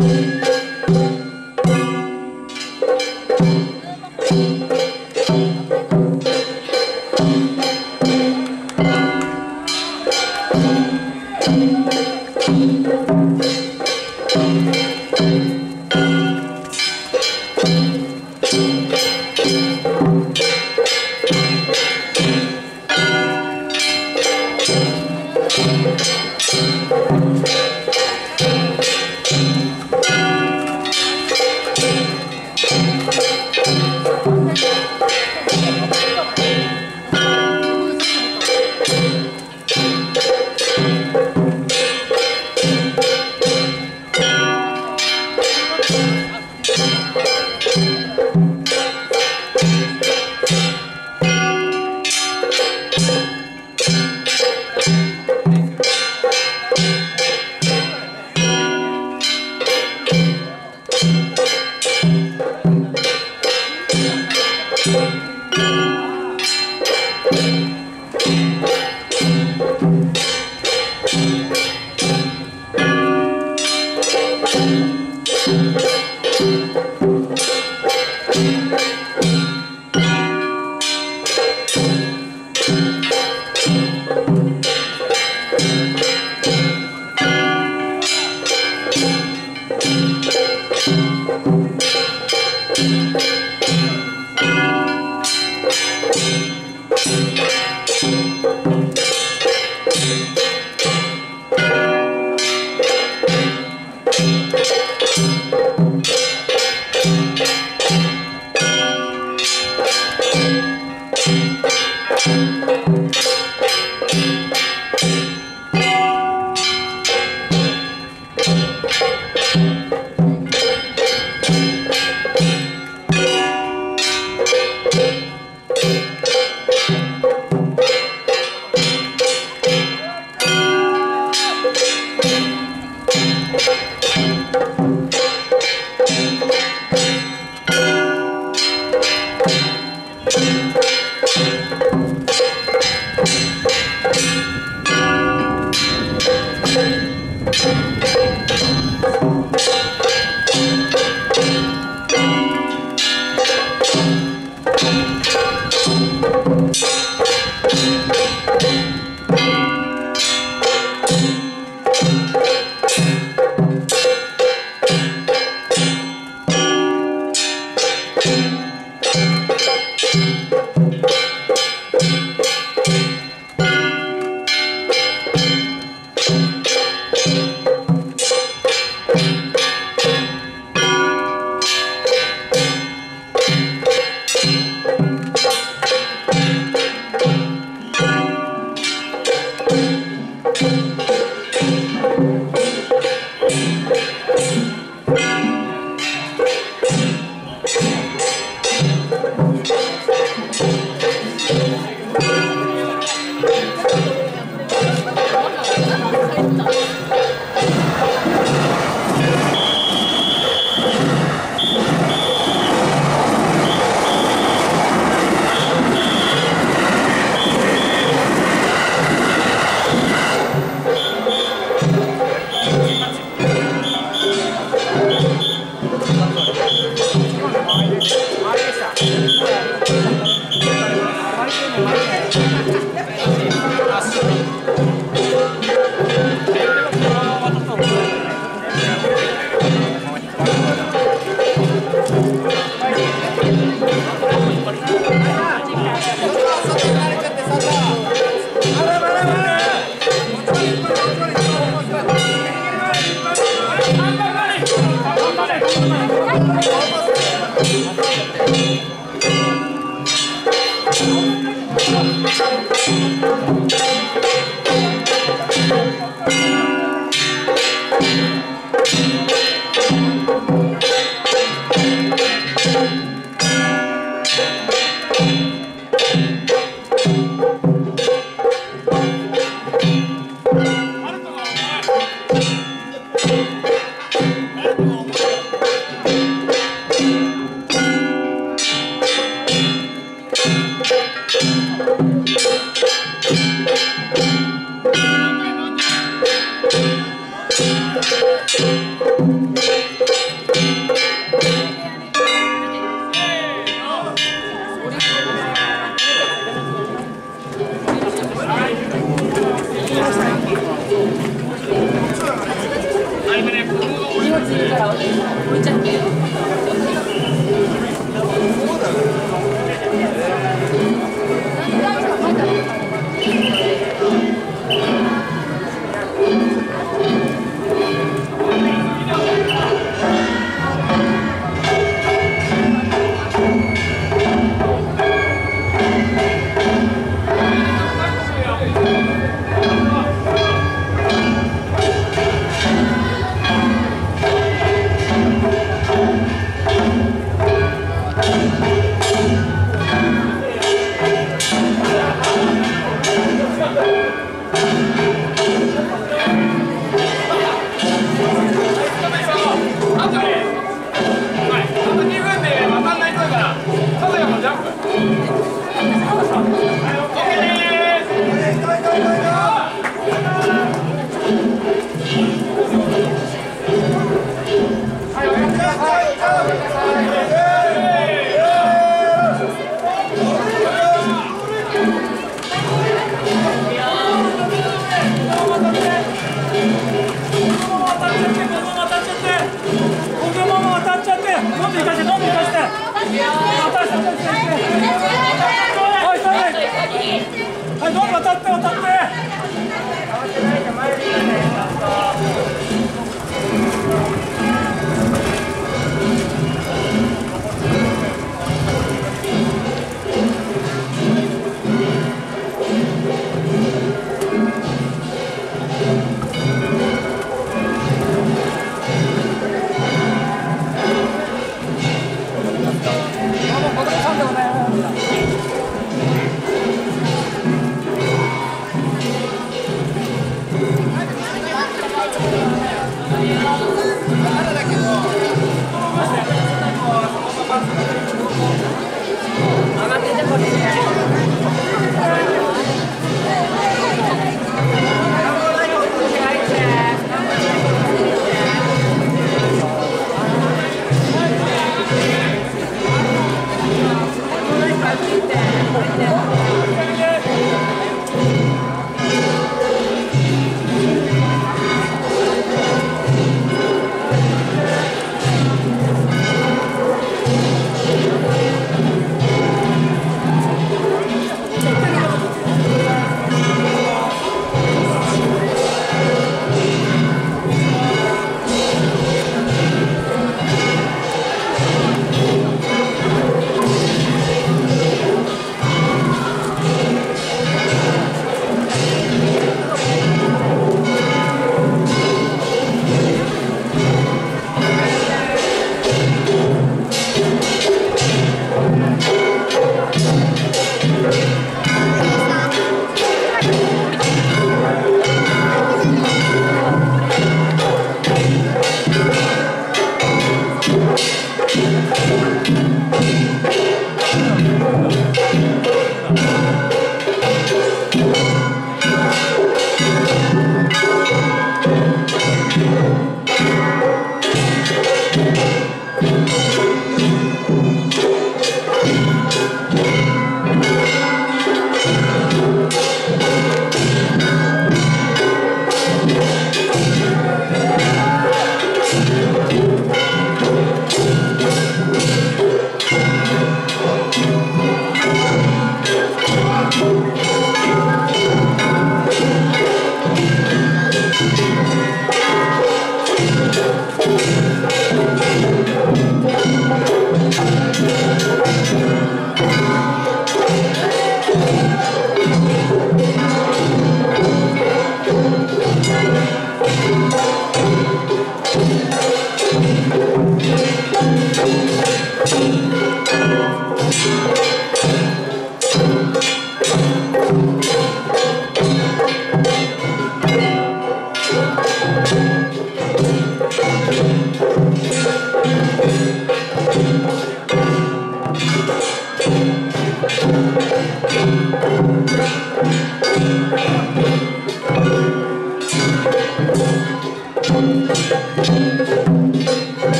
Thank